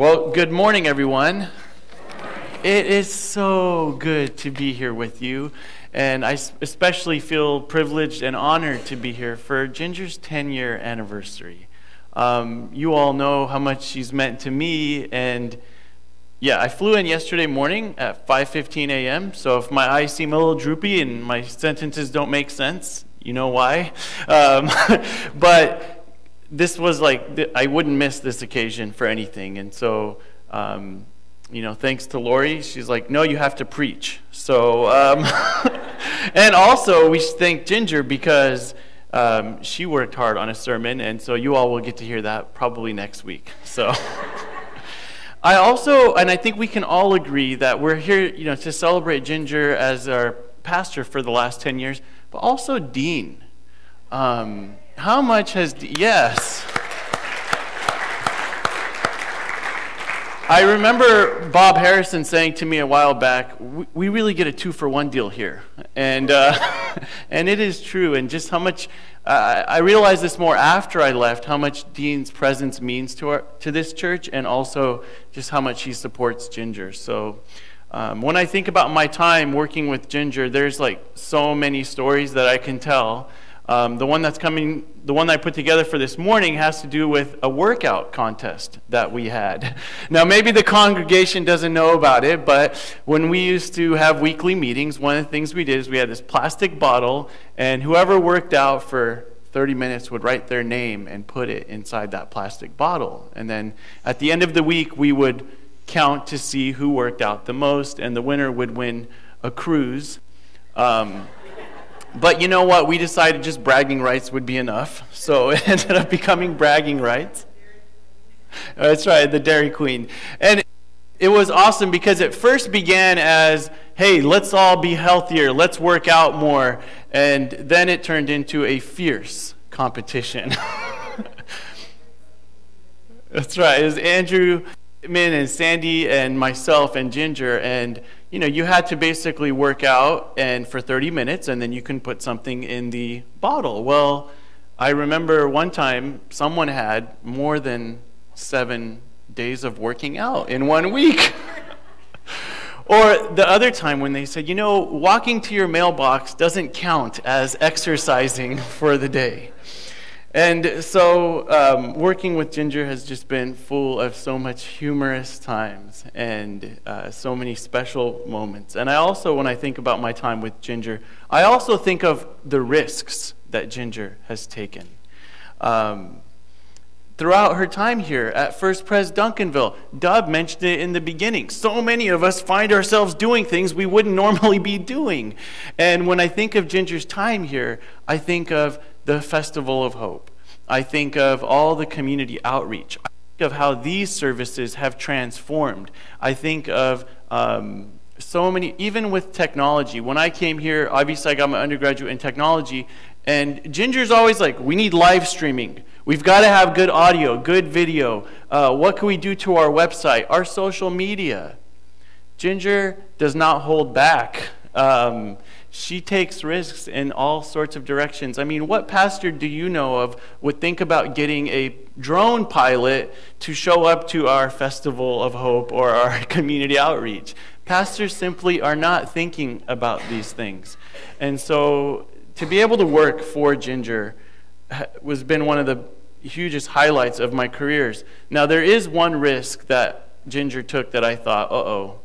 Well, good morning, everyone. It is so good to be here with you, and I especially feel privileged and honored to be here for Ginger's 10 year anniversary. Um, you all know how much she's meant to me, and yeah, I flew in yesterday morning at 5:15 a.m. So if my eyes seem a little droopy and my sentences don't make sense, you know why. Um, but this was like, I wouldn't miss this occasion for anything. And so, um, you know, thanks to Lori, she's like, no, you have to preach. So, um, and also we thank Ginger because um, she worked hard on a sermon, and so you all will get to hear that probably next week. So. I also, and I think we can all agree that we're here, you know, to celebrate Ginger as our pastor for the last 10 years, but also Dean. Um, how much has, yes. I remember Bob Harrison saying to me a while back, we really get a two for one deal here. And, uh, and it is true. And just how much, uh, I realized this more after I left, how much Dean's presence means to, our, to this church and also just how much he supports Ginger. So um, when I think about my time working with Ginger, there's like so many stories that I can tell. Um, the one that's coming, the one I put together for this morning has to do with a workout contest that we had. Now, maybe the congregation doesn't know about it, but when we used to have weekly meetings, one of the things we did is we had this plastic bottle, and whoever worked out for 30 minutes would write their name and put it inside that plastic bottle. And then at the end of the week, we would count to see who worked out the most, and the winner would win a cruise. Um, but you know what? We decided just bragging rights would be enough. So it ended up becoming bragging rights. Oh, that's right, the Dairy Queen. And it was awesome because it first began as, hey, let's all be healthier, let's work out more. And then it turned into a fierce competition. That's right. It was Andrew Min and Sandy and myself and Ginger and you know, you had to basically work out and for 30 minutes and then you can put something in the bottle. Well, I remember one time someone had more than seven days of working out in one week. or the other time when they said, you know, walking to your mailbox doesn't count as exercising for the day. And so, um, working with Ginger has just been full of so much humorous times and uh, so many special moments. And I also, when I think about my time with Ginger, I also think of the risks that Ginger has taken. Um, throughout her time here at First Pres Duncanville, Dub mentioned it in the beginning. So many of us find ourselves doing things we wouldn't normally be doing. And when I think of Ginger's time here, I think of the Festival of Hope. I think of all the community outreach. I think of how these services have transformed. I think of um, so many, even with technology. When I came here, obviously I got my undergraduate in technology, and Ginger's always like, we need live streaming. We've got to have good audio, good video. Uh, what can we do to our website, our social media? Ginger does not hold back. Um, she takes risks in all sorts of directions. I mean, what pastor do you know of would think about getting a drone pilot to show up to our Festival of Hope or our community outreach? Pastors simply are not thinking about these things. And so to be able to work for Ginger has been one of the hugest highlights of my careers. Now, there is one risk that Ginger took that I thought, uh oh,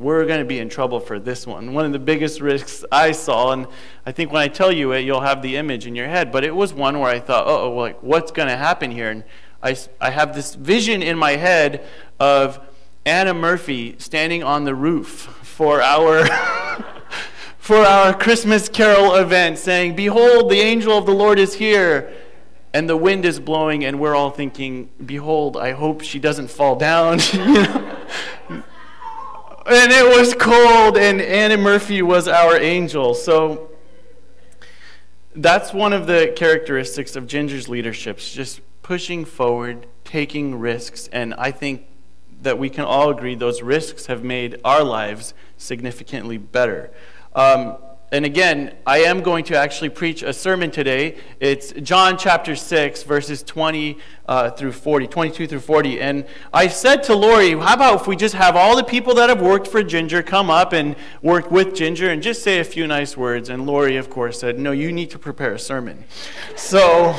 we're going to be in trouble for this one. One of the biggest risks I saw, and I think when I tell you it, you'll have the image in your head, but it was one where I thought, oh, like, what's going to happen here? And I, I have this vision in my head of Anna Murphy standing on the roof for our. for our Christmas carol event, saying, Behold, the angel of the Lord is here and the wind is blowing, and we're all thinking, Behold, I hope she doesn't fall down. you know? And it was cold, and Anna Murphy was our angel. So that's one of the characteristics of Ginger's leadership, just pushing forward, taking risks, and I think that we can all agree those risks have made our lives significantly better. Um, and again, I am going to actually preach a sermon today. It's John chapter 6, verses 20 uh, through 40, 22 through 40. And I said to Lori, how about if we just have all the people that have worked for Ginger come up and work with Ginger and just say a few nice words? And Lori, of course, said, no, you need to prepare a sermon. so,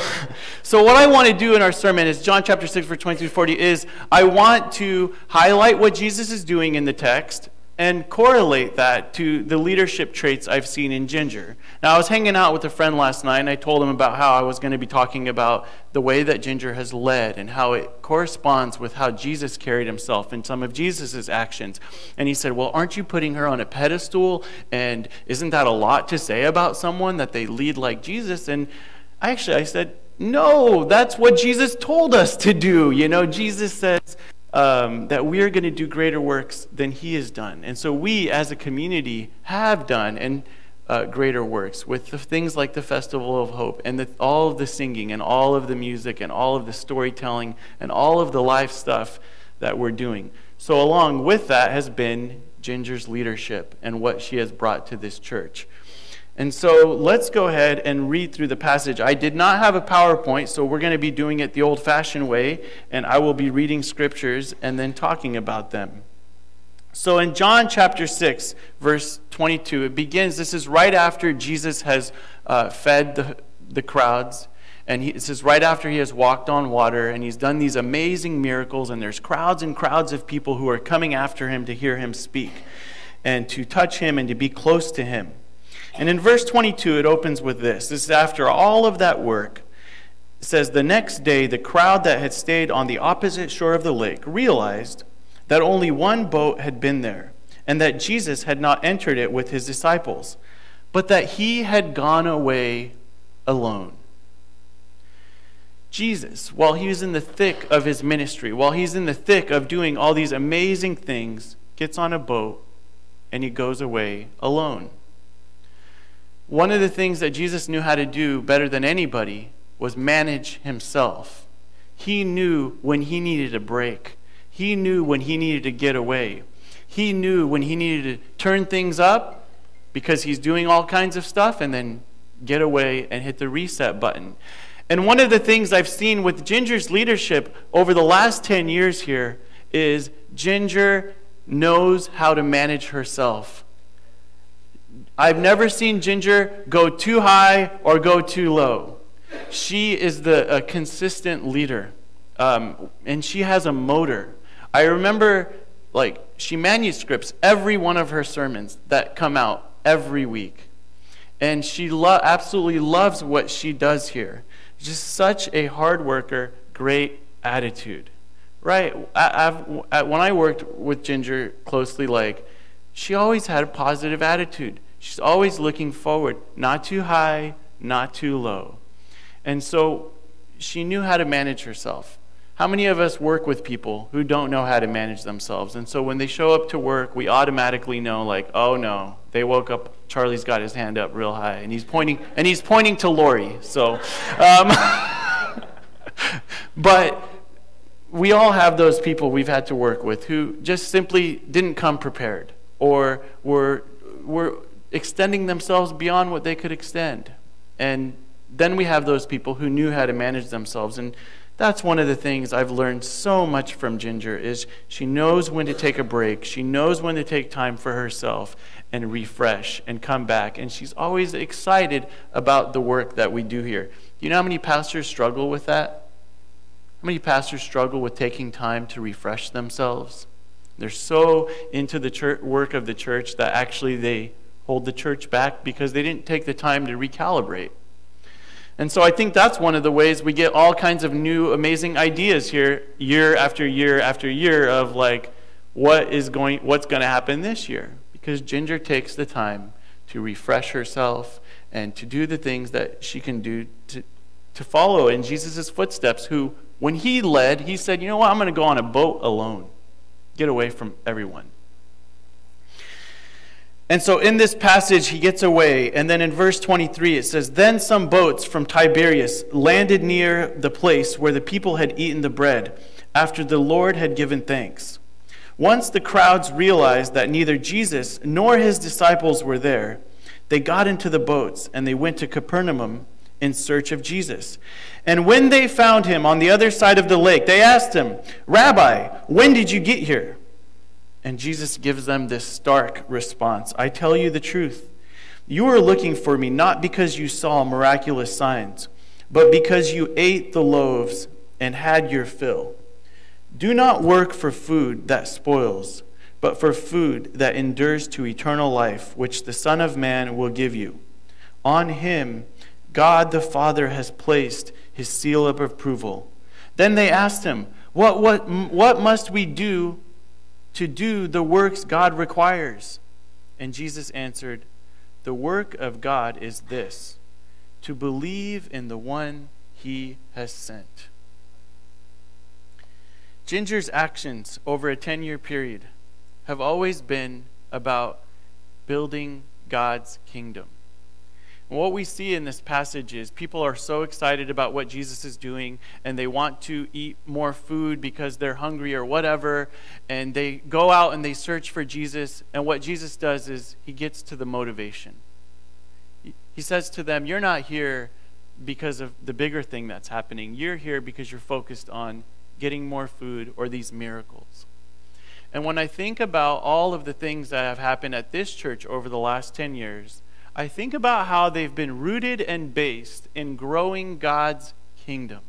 so what I want to do in our sermon is John chapter 6, verse 22 through 40 is I want to highlight what Jesus is doing in the text and correlate that to the leadership traits I've seen in Ginger. Now, I was hanging out with a friend last night, and I told him about how I was going to be talking about the way that Ginger has led and how it corresponds with how Jesus carried himself and some of Jesus' actions. And he said, Well, aren't you putting her on a pedestal? And isn't that a lot to say about someone that they lead like Jesus? And I actually, I said, No, that's what Jesus told us to do. You know, Jesus says, um, that we are going to do greater works than he has done. And so we, as a community, have done and uh, greater works with the things like the Festival of Hope and the, all of the singing and all of the music and all of the storytelling and all of the live stuff that we're doing. So, along with that has been Ginger's leadership and what she has brought to this church. And so let's go ahead and read through the passage. I did not have a PowerPoint, so we're going to be doing it the old fashioned way, and I will be reading scriptures and then talking about them. So in John chapter 6, verse 22, it begins. This is right after Jesus has uh, fed the, the crowds. And he, this is right after he has walked on water and he's done these amazing miracles. And there's crowds and crowds of people who are coming after him to hear him speak and to touch him and to be close to him. And in verse 22, it opens with this. This is after all of that work. It says, The next day, the crowd that had stayed on the opposite shore of the lake realized that only one boat had been there, and that Jesus had not entered it with his disciples, but that he had gone away alone. Jesus, while he was in the thick of his ministry, while he's in the thick of doing all these amazing things, gets on a boat and he goes away alone. One of the things that Jesus knew how to do better than anybody was manage himself. He knew when he needed a break. He knew when he needed to get away. He knew when he needed to turn things up because he's doing all kinds of stuff and then get away and hit the reset button. And one of the things I've seen with Ginger's leadership over the last 10 years here is Ginger knows how to manage herself. I've never seen Ginger go too high or go too low. She is the a consistent leader, um, and she has a motor. I remember, like, she manuscripts every one of her sermons that come out every week. And she lo- absolutely loves what she does here. Just such a hard worker, great attitude. Right? I, I, when I worked with Ginger closely, like, she always had a positive attitude. She's always looking forward, not too high, not too low. And so she knew how to manage herself. How many of us work with people who don't know how to manage themselves? And so when they show up to work, we automatically know, like, oh no, they woke up. Charlie's got his hand up real high, and he's pointing, and he's pointing to Lori. So, um, but we all have those people we've had to work with who just simply didn't come prepared, or were were extending themselves beyond what they could extend. And then we have those people who knew how to manage themselves. And that's one of the things I've learned so much from Ginger is she knows when to take a break. She knows when to take time for herself and refresh and come back. And she's always excited about the work that we do here. You know how many pastors struggle with that? How many pastors struggle with taking time to refresh themselves? They're so into the work of the church that actually they hold the church back because they didn't take the time to recalibrate. And so I think that's one of the ways we get all kinds of new amazing ideas here year after year after year of like what is going what's going to happen this year because Ginger takes the time to refresh herself and to do the things that she can do to to follow in Jesus' footsteps who when he led he said, "You know what? I'm going to go on a boat alone. Get away from everyone." And so in this passage, he gets away. And then in verse 23, it says Then some boats from Tiberias landed near the place where the people had eaten the bread after the Lord had given thanks. Once the crowds realized that neither Jesus nor his disciples were there, they got into the boats and they went to Capernaum in search of Jesus. And when they found him on the other side of the lake, they asked him, Rabbi, when did you get here? And Jesus gives them this stark response I tell you the truth. You are looking for me not because you saw miraculous signs, but because you ate the loaves and had your fill. Do not work for food that spoils, but for food that endures to eternal life, which the Son of Man will give you. On him, God the Father has placed his seal of approval. Then they asked him, What, what, what must we do to do the works God requires? And Jesus answered, The work of God is this to believe in the one he has sent. Ginger's actions over a 10 year period have always been about building God's kingdom. What we see in this passage is people are so excited about what Jesus is doing and they want to eat more food because they're hungry or whatever. And they go out and they search for Jesus. And what Jesus does is he gets to the motivation. He says to them, You're not here because of the bigger thing that's happening. You're here because you're focused on getting more food or these miracles. And when I think about all of the things that have happened at this church over the last 10 years, I think about how they've been rooted and based in growing God's kingdom.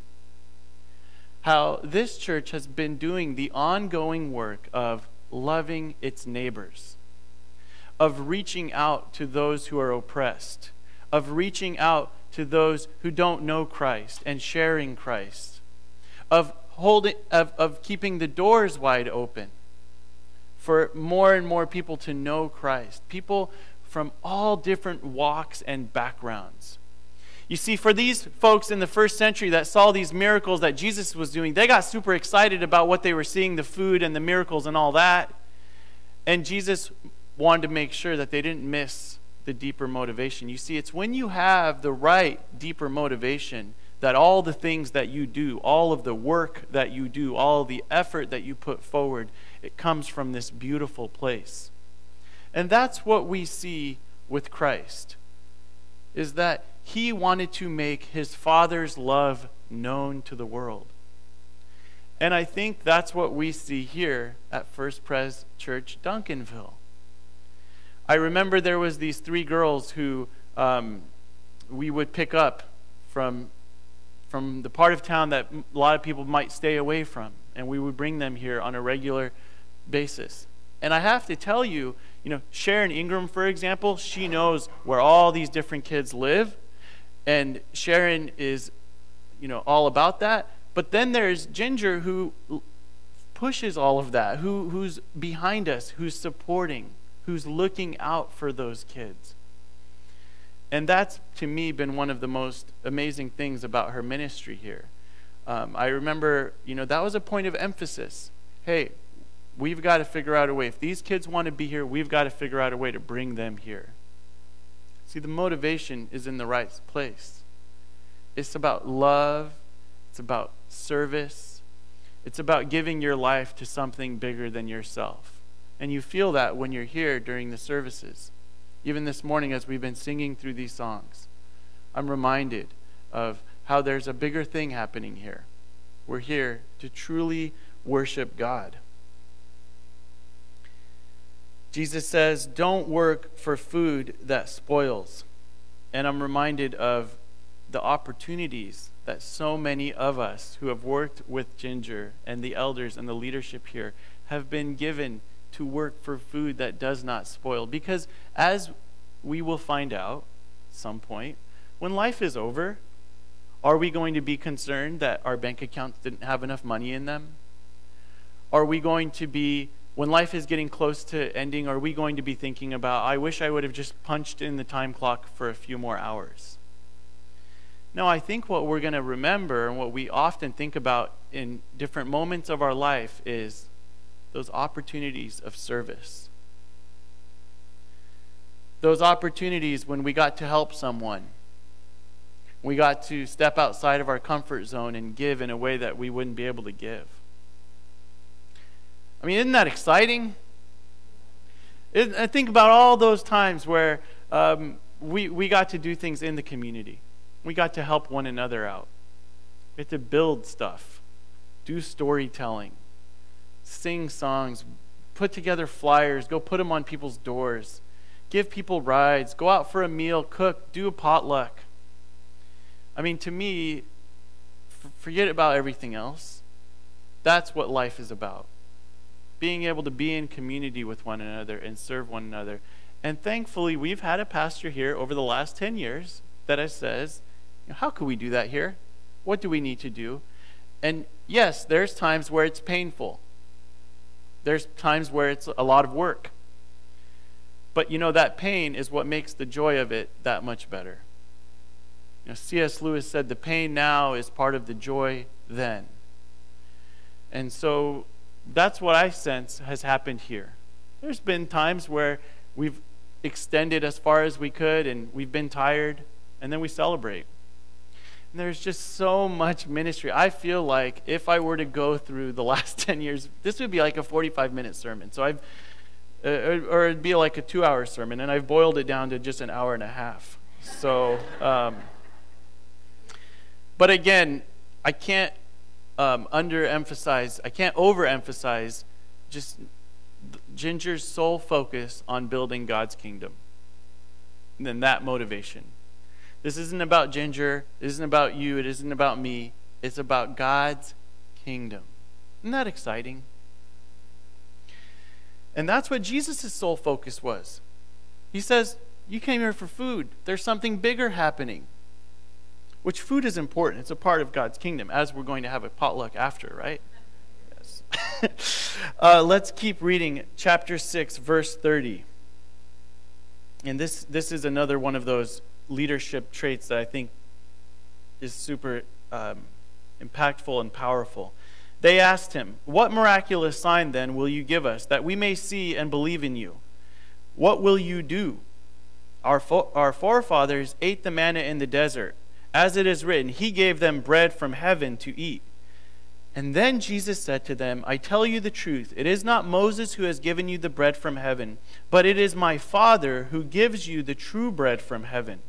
How this church has been doing the ongoing work of loving its neighbors, of reaching out to those who are oppressed, of reaching out to those who don't know Christ and sharing Christ, of holding of, of keeping the doors wide open for more and more people to know Christ. People from all different walks and backgrounds. You see, for these folks in the first century that saw these miracles that Jesus was doing, they got super excited about what they were seeing the food and the miracles and all that. And Jesus wanted to make sure that they didn't miss the deeper motivation. You see, it's when you have the right deeper motivation that all the things that you do, all of the work that you do, all the effort that you put forward, it comes from this beautiful place. And that's what we see with Christ is that he wanted to make his father's love known to the world. And I think that's what we see here at First Pres Church Duncanville. I remember there was these three girls who um, we would pick up from from the part of town that a lot of people might stay away from, and we would bring them here on a regular basis. And I have to tell you, you know, Sharon Ingram, for example, she knows where all these different kids live. And Sharon is, you know, all about that. But then there's Ginger who pushes all of that, who, who's behind us, who's supporting, who's looking out for those kids. And that's, to me, been one of the most amazing things about her ministry here. Um, I remember, you know, that was a point of emphasis. Hey, We've got to figure out a way. If these kids want to be here, we've got to figure out a way to bring them here. See, the motivation is in the right place. It's about love, it's about service, it's about giving your life to something bigger than yourself. And you feel that when you're here during the services. Even this morning, as we've been singing through these songs, I'm reminded of how there's a bigger thing happening here. We're here to truly worship God. Jesus says, Don't work for food that spoils. And I'm reminded of the opportunities that so many of us who have worked with Ginger and the elders and the leadership here have been given to work for food that does not spoil. Because as we will find out some point, when life is over, are we going to be concerned that our bank accounts didn't have enough money in them? Are we going to be when life is getting close to ending, are we going to be thinking about, I wish I would have just punched in the time clock for a few more hours? No, I think what we're going to remember and what we often think about in different moments of our life is those opportunities of service. Those opportunities when we got to help someone. We got to step outside of our comfort zone and give in a way that we wouldn't be able to give. I mean, isn't that exciting? I think about all those times where um, we, we got to do things in the community. We got to help one another out. We had to build stuff, do storytelling, sing songs, put together flyers, go put them on people's doors, give people rides, go out for a meal, cook, do a potluck. I mean, to me, forget about everything else. That's what life is about. Being able to be in community with one another and serve one another. And thankfully, we've had a pastor here over the last 10 years that has says, how could we do that here? What do we need to do? And yes, there's times where it's painful. There's times where it's a lot of work. But you know, that pain is what makes the joy of it that much better. You know, C.S. Lewis said, the pain now is part of the joy then. And so that's what I sense has happened here. There's been times where we've extended as far as we could and we've been tired, and then we celebrate. And there's just so much ministry. I feel like if I were to go through the last 10 years, this would be like a 45 minute sermon. So I've, uh, or it'd be like a two hour sermon, and I've boiled it down to just an hour and a half. So, um, but again, I can't um, underemphasize, I can't overemphasize just Ginger's sole focus on building God's kingdom. And then that motivation. This isn't about Ginger. It isn't about you. It isn't about me. It's about God's kingdom. Isn't that exciting? And that's what Jesus' sole focus was. He says, You came here for food. There's something bigger happening. Which food is important. It's a part of God's kingdom, as we're going to have a potluck after, right? Yes. uh, let's keep reading chapter 6, verse 30. And this, this is another one of those leadership traits that I think is super um, impactful and powerful. They asked him, What miraculous sign then will you give us that we may see and believe in you? What will you do? Our, fo- our forefathers ate the manna in the desert. As it is written, He gave them bread from heaven to eat. And then Jesus said to them, I tell you the truth. It is not Moses who has given you the bread from heaven, but it is my Father who gives you the true bread from heaven.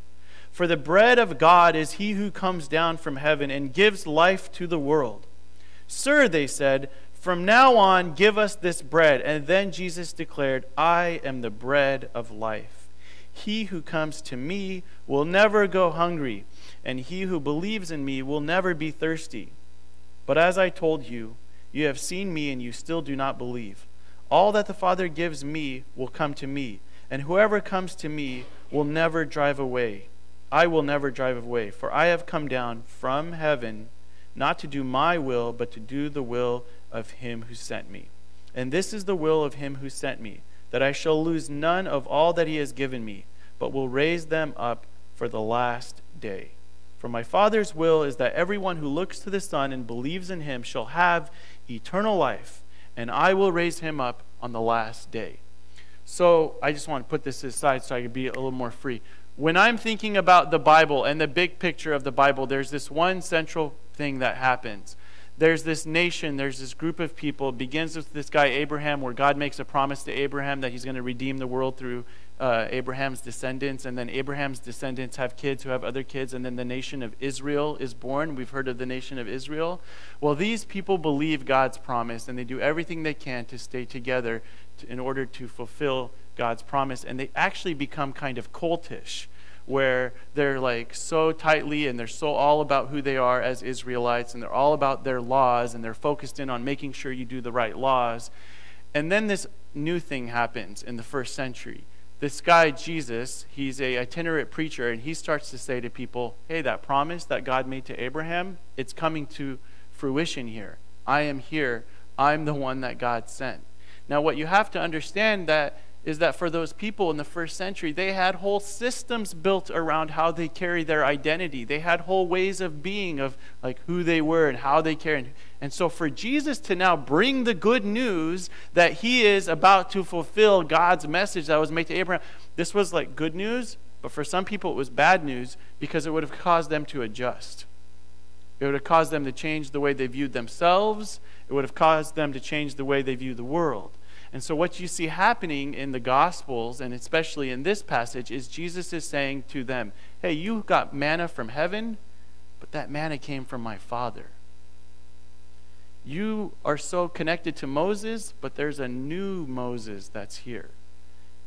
For the bread of God is he who comes down from heaven and gives life to the world. Sir, they said, from now on give us this bread. And then Jesus declared, I am the bread of life. He who comes to me will never go hungry, and he who believes in me will never be thirsty. But as I told you, you have seen me and you still do not believe. All that the Father gives me will come to me, and whoever comes to me will never drive away. I will never drive away, for I have come down from heaven not to do my will, but to do the will of him who sent me. And this is the will of him who sent me, that I shall lose none of all that he has given me, but will raise them up for the last day. For my Father's will is that everyone who looks to the Son and believes in him shall have eternal life, and I will raise him up on the last day. So I just want to put this aside so I can be a little more free when I'm thinking about the Bible and the big picture of the Bible, there's this one central thing that happens. There's this nation, there's this group of people. Begins with this guy, Abraham, where God makes a promise to Abraham that he's going to redeem the world through uh, Abraham's descendants. And then Abraham's descendants have kids who have other kids. And then the nation of Israel is born. We've heard of the nation of Israel. Well, these people believe God's promise and they do everything they can to stay together to, in order to fulfill God's promise, and they actually become kind of cultish, where they're like so tightly and they're so all about who they are as Israelites, and they're all about their laws, and they're focused in on making sure you do the right laws. And then this new thing happens in the first century. This guy, Jesus, he's a itinerant preacher, and he starts to say to people, hey, that promise that God made to Abraham, it's coming to fruition here. I am here. I'm the one that God sent. Now, what you have to understand that is that for those people in the first century, they had whole systems built around how they carry their identity. They had whole ways of being, of like who they were and how they carried. And so for Jesus to now bring the good news that he is about to fulfill God's message that was made to Abraham, this was like good news, but for some people it was bad news because it would have caused them to adjust. It would have caused them to change the way they viewed themselves. It would have caused them to change the way they view the world. And so, what you see happening in the Gospels, and especially in this passage, is Jesus is saying to them, Hey, you got manna from heaven, but that manna came from my Father. You are so connected to Moses, but there's a new Moses that's here.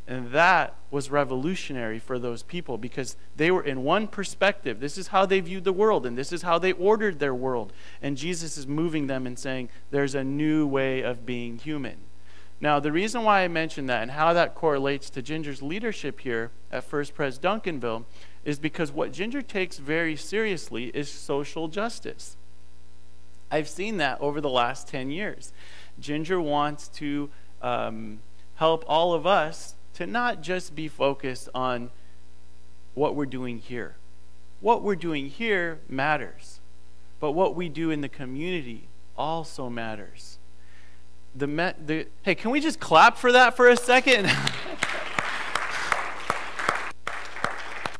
And that was revolutionary for those people because they were in one perspective. This is how they viewed the world, and this is how they ordered their world. And Jesus is moving them and saying, There's a new way of being human. Now, the reason why I mention that and how that correlates to Ginger's leadership here at First Pres Duncanville is because what Ginger takes very seriously is social justice. I've seen that over the last 10 years. Ginger wants to um, help all of us to not just be focused on what we're doing here. What we're doing here matters, but what we do in the community also matters. The, the hey, can we just clap for that for a second?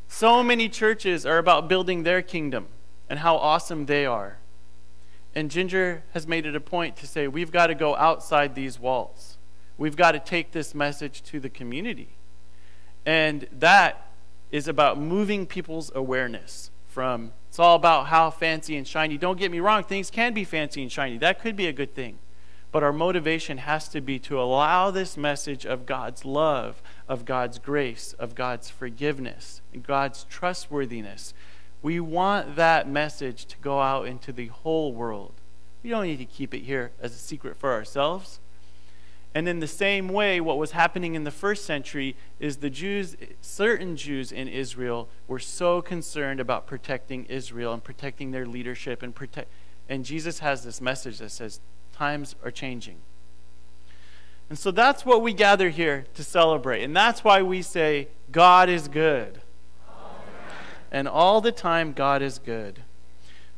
so many churches are about building their kingdom and how awesome they are. And Ginger has made it a point to say we've got to go outside these walls. We've got to take this message to the community. And that is about moving people's awareness from it's all about how fancy and shiny. Don't get me wrong, things can be fancy and shiny. That could be a good thing. But our motivation has to be to allow this message of God's love, of God's grace, of God's forgiveness, and God's trustworthiness. We want that message to go out into the whole world. We don't need to keep it here as a secret for ourselves. And in the same way, what was happening in the first century is the Jews, certain Jews in Israel, were so concerned about protecting Israel and protecting their leadership and protect. And Jesus has this message that says, times are changing. And so that's what we gather here to celebrate. And that's why we say, God is good. And all the time, God is good.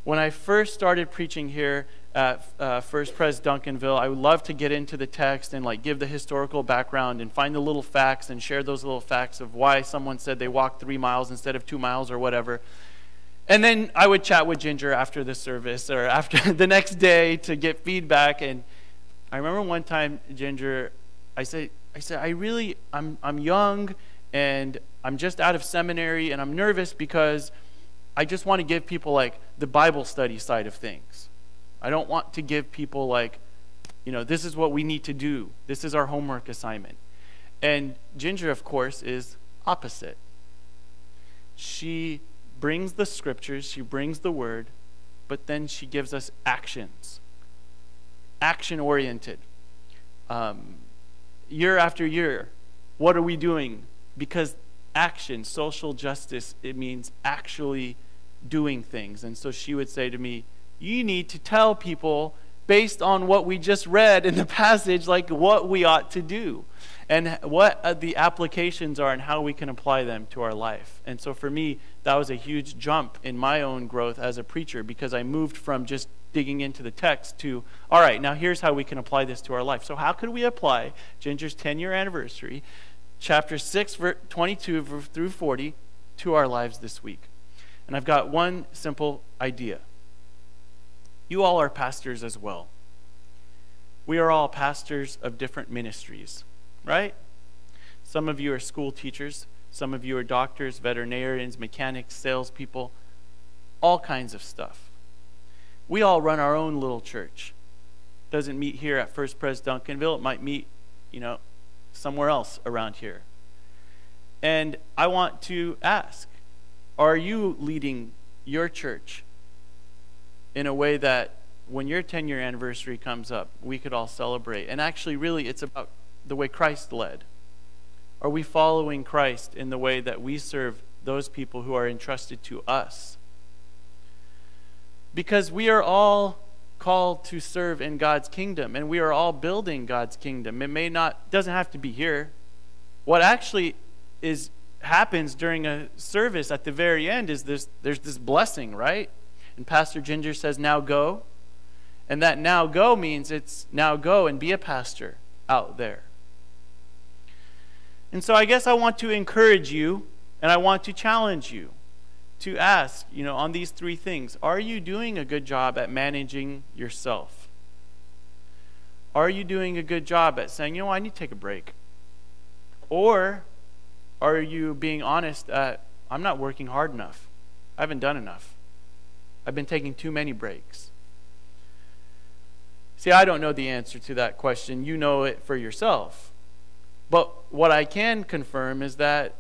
When I first started preaching here, at uh, First Pres Duncanville. I would love to get into the text and like give the historical background and find the little facts and share those little facts of why someone said they walked three miles instead of two miles or whatever. And then I would chat with Ginger after the service or after the next day to get feedback. And I remember one time, Ginger, I said, I said, I really, I'm, I'm young and I'm just out of seminary and I'm nervous because I just want to give people like the Bible study side of things. I don't want to give people like, you know, this is what we need to do. This is our homework assignment. And Ginger, of course, is opposite. She brings the scriptures, she brings the word, but then she gives us actions, action oriented. Um, year after year, what are we doing? Because action, social justice, it means actually doing things. And so she would say to me, you need to tell people based on what we just read in the passage, like what we ought to do and what uh, the applications are and how we can apply them to our life. And so for me, that was a huge jump in my own growth as a preacher because I moved from just digging into the text to, all right, now here's how we can apply this to our life. So, how could we apply Ginger's 10 year anniversary, chapter 6, 22 through 40, to our lives this week? And I've got one simple idea. You all are pastors as well. We are all pastors of different ministries, right? Some of you are school teachers, some of you are doctors, veterinarians, mechanics, salespeople, all kinds of stuff. We all run our own little church. Doesn't meet here at First Pres Duncanville. It might meet, you know, somewhere else around here. And I want to ask, are you leading your church in a way that when your 10 year anniversary comes up, we could all celebrate. And actually, really, it's about the way Christ led. Are we following Christ in the way that we serve those people who are entrusted to us? Because we are all called to serve in God's kingdom and we are all building God's kingdom. It may not doesn't have to be here. What actually is happens during a service at the very end is this there's this blessing, right? And Pastor Ginger says, now go. And that now go means it's now go and be a pastor out there. And so I guess I want to encourage you and I want to challenge you to ask, you know, on these three things are you doing a good job at managing yourself? Are you doing a good job at saying, you know, I need to take a break? Or are you being honest that I'm not working hard enough? I haven't done enough. I've been taking too many breaks. See, I don't know the answer to that question. You know it for yourself. But what I can confirm is that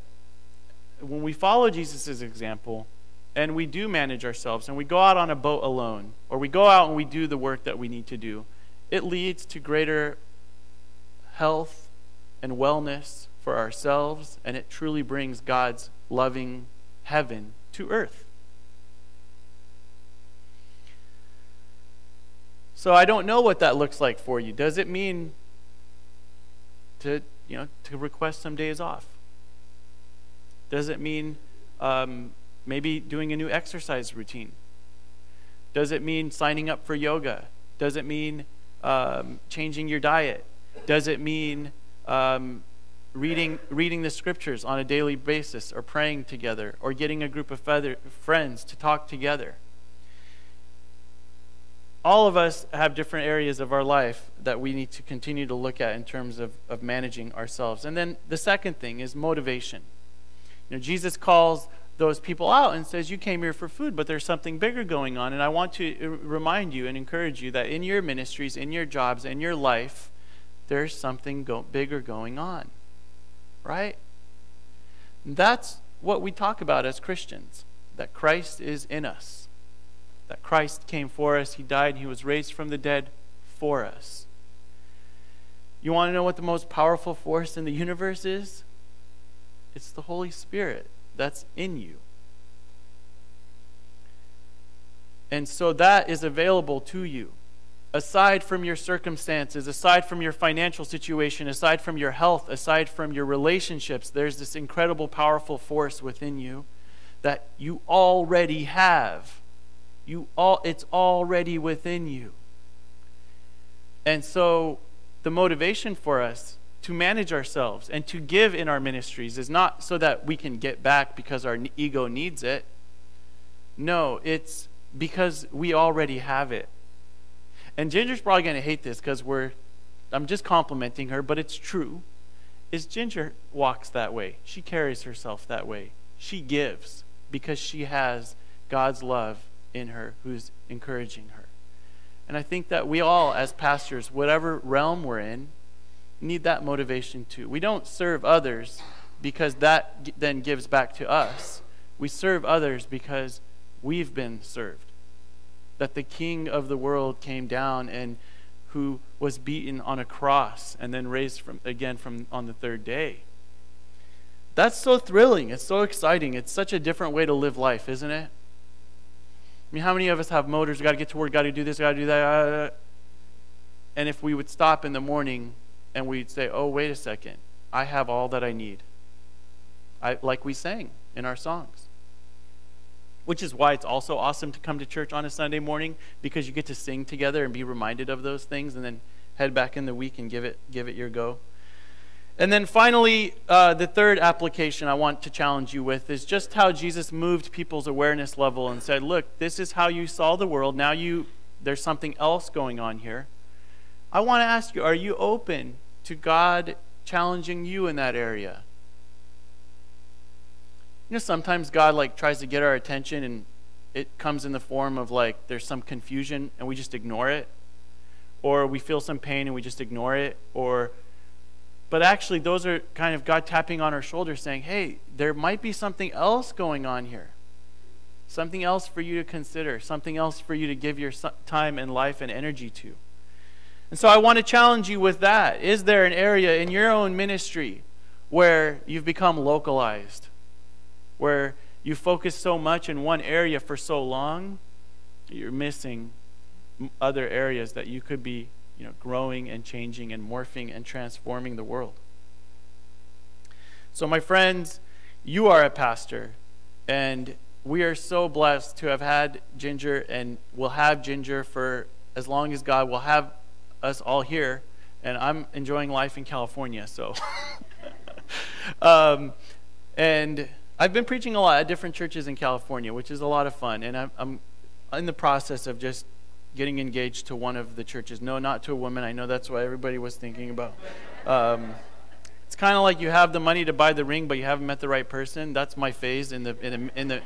when we follow Jesus' example and we do manage ourselves and we go out on a boat alone or we go out and we do the work that we need to do, it leads to greater health and wellness for ourselves and it truly brings God's loving heaven to earth. So I don't know what that looks like for you. Does it mean to, you know, to request some days off? Does it mean um, maybe doing a new exercise routine? Does it mean signing up for yoga? Does it mean um, changing your diet? Does it mean um, reading, reading the scriptures on a daily basis or praying together or getting a group of feather, friends to talk together? all of us have different areas of our life that we need to continue to look at in terms of, of managing ourselves. And then the second thing is motivation. You know, Jesus calls those people out and says, You came here for food, but there's something bigger going on. And I want to uh, remind you and encourage you that in your ministries, in your jobs, in your life, there's something go- bigger going on. Right? That's what we talk about as Christians that Christ is in us that Christ came for us, He died, He was raised from the dead for us. You want to know what the most powerful force in the universe is? It's the Holy Spirit that's in you. And so that is available to you. Aside from your circumstances, aside from your financial situation, aside from your health, aside from your relationships, there's this incredible, powerful force within you that you already have. You all it's already within you. And so the motivation for us to manage ourselves and to give in our ministries is not so that we can get back because our ego needs it. No, it's because we already have it. And Ginger's probably going to hate this because we're, I'm just complimenting her, but it's true. Is Ginger walks that way. She carries herself that way. She gives because she has God's love in her who's encouraging her. And I think that we all, as pastors, whatever realm we're in, need that motivation too. We don't serve others because that then gives back to us. We serve others because we've been served. That the King of the world came down and who was beaten on a cross and then raised from again from on the third day. That's so thrilling. It's so exciting. It's such a different way to live life, isn't it? I mean, how many of us have motors? Got to get to work, got to do this, got to do that. And if we would stop in the morning and we'd say, oh, wait a second, I have all that I need. I, like we sang in our songs. Which is why it's also awesome to come to church on a Sunday morning because you get to sing together and be reminded of those things and then head back in the week and give it, give it your go. And then finally, uh, the third application I want to challenge you with is just how Jesus moved people's awareness level and said, "Look, this is how you saw the world. Now you there's something else going on here." I want to ask you, are you open to God challenging you in that area? You know, sometimes God like tries to get our attention and it comes in the form of like there's some confusion and we just ignore it. Or we feel some pain and we just ignore it. Or but actually, those are kind of God tapping on our shoulder saying, hey, there might be something else going on here. Something else for you to consider, something else for you to give your time and life and energy to. And so I want to challenge you with that. Is there an area in your own ministry where you've become localized, where you focus so much in one area for so long, you're missing other areas that you could be you know, growing and changing and morphing and transforming the world. So, my friends, you are a pastor, and we are so blessed to have had Ginger, and we'll have Ginger for as long as God will have us all here. And I'm enjoying life in California, so. um, and I've been preaching a lot at different churches in California, which is a lot of fun. And I'm, I'm in the process of just getting engaged to one of the churches. No, not to a woman. I know that's what everybody was thinking about. Um, it's kind of like you have the money to buy the ring, but you haven't met the right person. That's my phase in the in the in the,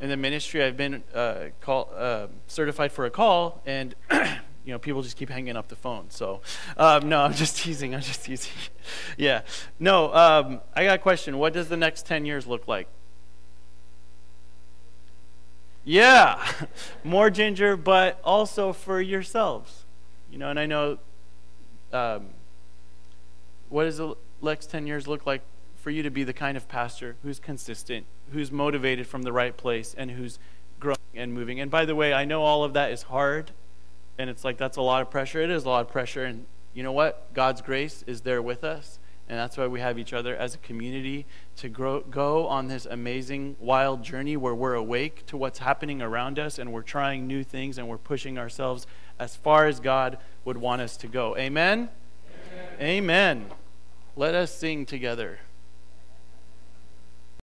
in the ministry. I've been uh, call, uh, certified for a call, and you know people just keep hanging up the phone. So um, no, I'm just teasing. I'm just teasing. yeah, no. Um, I got a question. What does the next ten years look like? Yeah, more ginger, but also for yourselves. You know, and I know. Um, what does the next 10 years look like for you to be the kind of pastor who's consistent, who's motivated from the right place, and who's growing and moving? And by the way, I know all of that is hard, and it's like that's a lot of pressure. It is a lot of pressure, and you know what? God's grace is there with us. And that's why we have each other as a community to grow, go on this amazing, wild journey where we're awake to what's happening around us and we're trying new things and we're pushing ourselves as far as God would want us to go. Amen? Amen. Amen. Let us sing together.